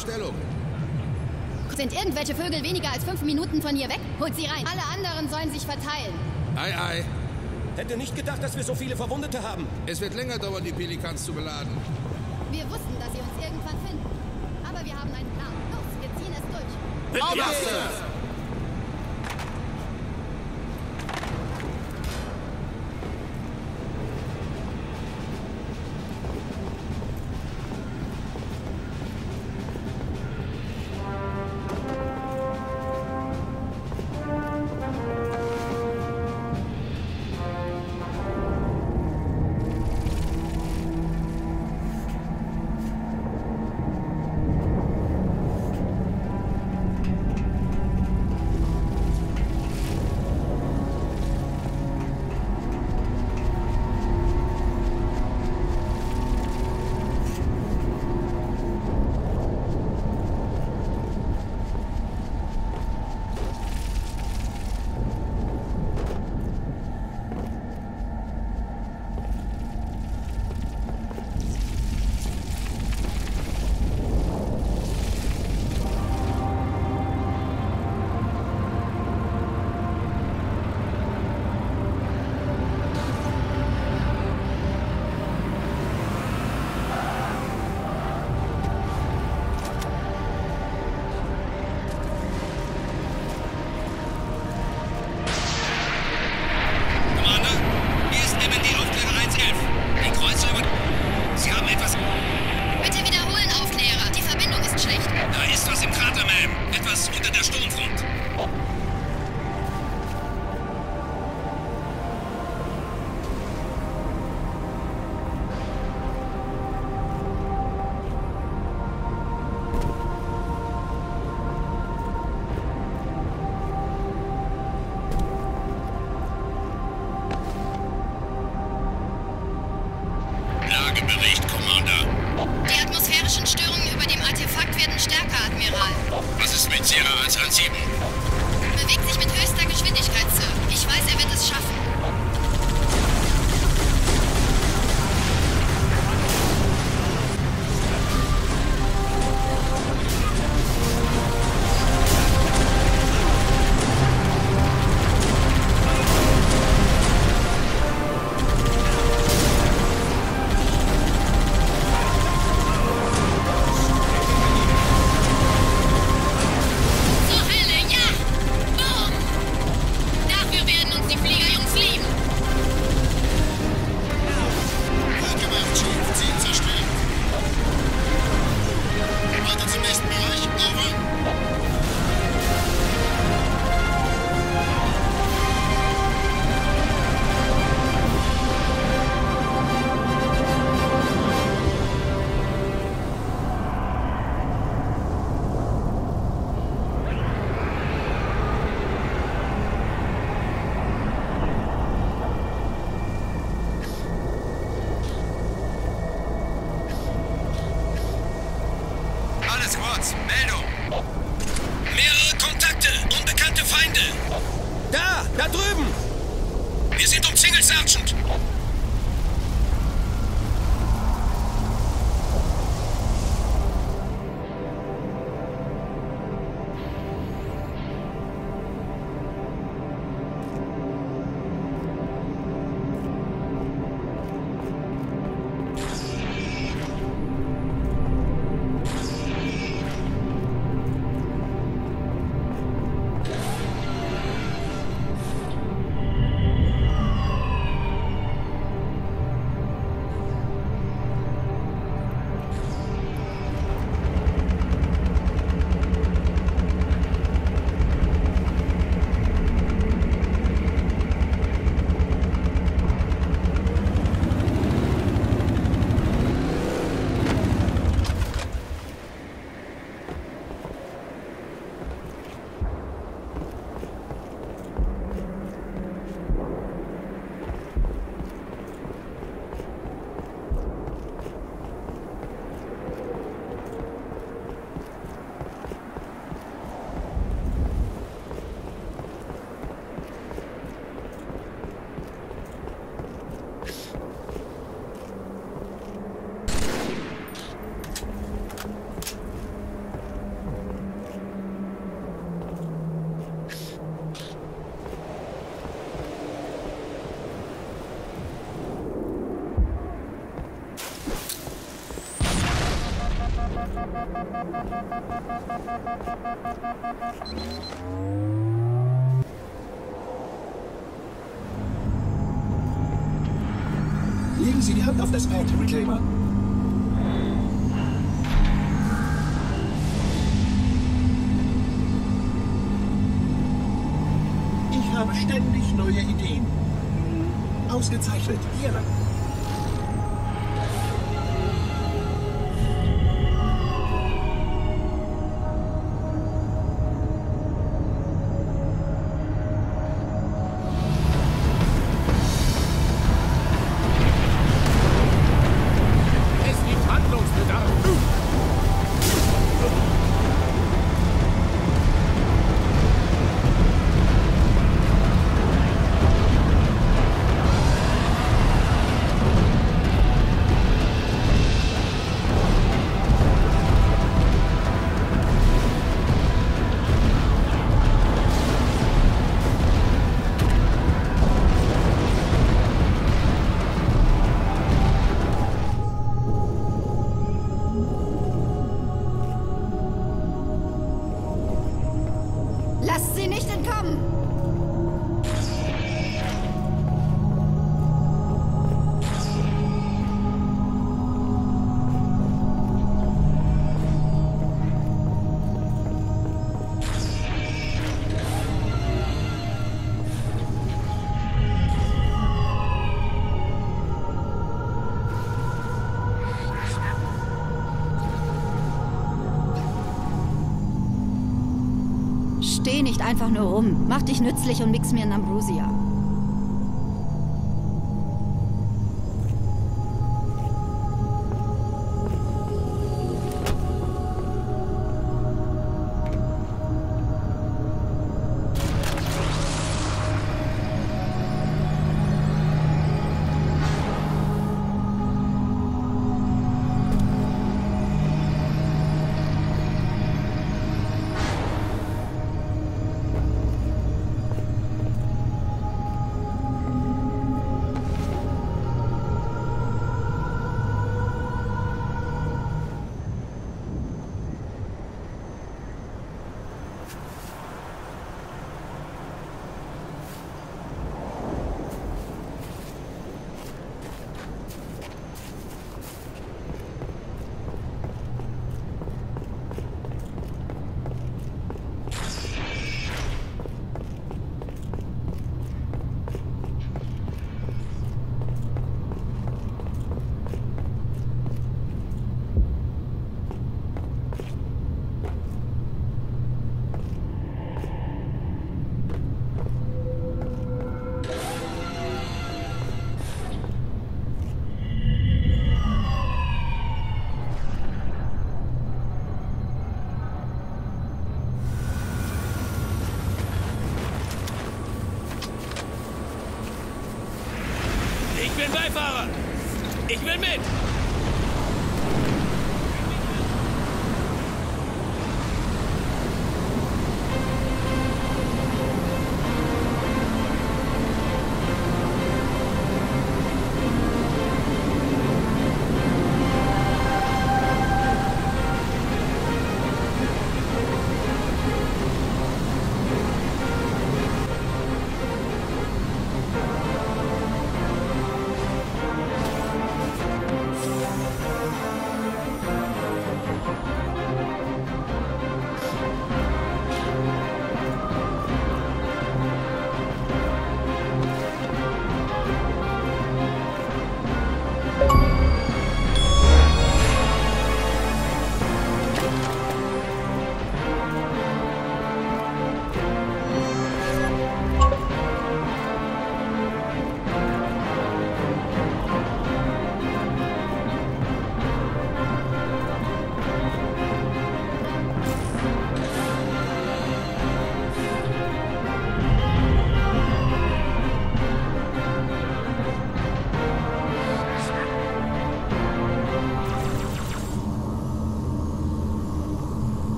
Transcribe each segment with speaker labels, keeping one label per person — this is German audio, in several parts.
Speaker 1: Stellung.
Speaker 2: Sind irgendwelche Vögel weniger als fünf Minuten von hier weg? Holt sie rein. Alle anderen sollen sich verteilen.
Speaker 1: Ei, ei.
Speaker 3: Hätte nicht gedacht, dass wir so viele Verwundete haben.
Speaker 1: Es wird länger dauern, die Pelikans zu beladen.
Speaker 2: Wir wussten, dass sie uns irgendwann finden. Aber wir haben einen Plan. Los, wir ziehen es durch.
Speaker 1: Auf
Speaker 4: community. Auf das Pad, Reclaimer. Ich habe ständig neue Ideen. Ausgezeichnet. Hier lang.
Speaker 2: Sie einfach nur rum. Mach dich nützlich und mix mir ein Ambrosia.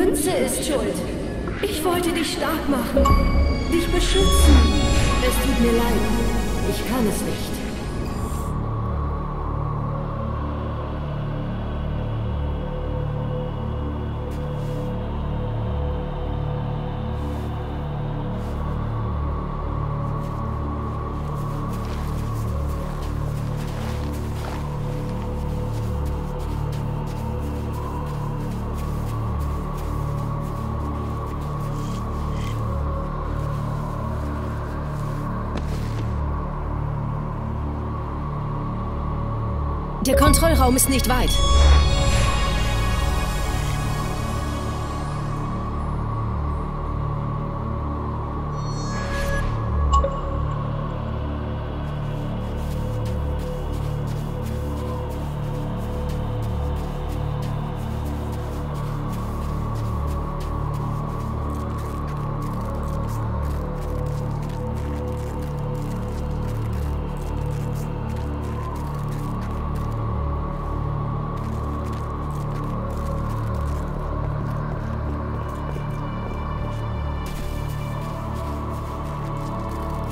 Speaker 5: Münze ist schuld. Ich wollte dich stark machen. Dich beschützen. Es tut mir leid. Ich kann es nicht.
Speaker 6: Der Kontrollraum ist nicht weit.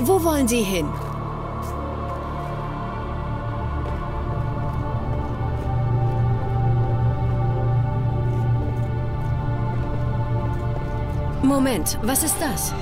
Speaker 6: Wo wollen Sie hin? Moment, was ist das?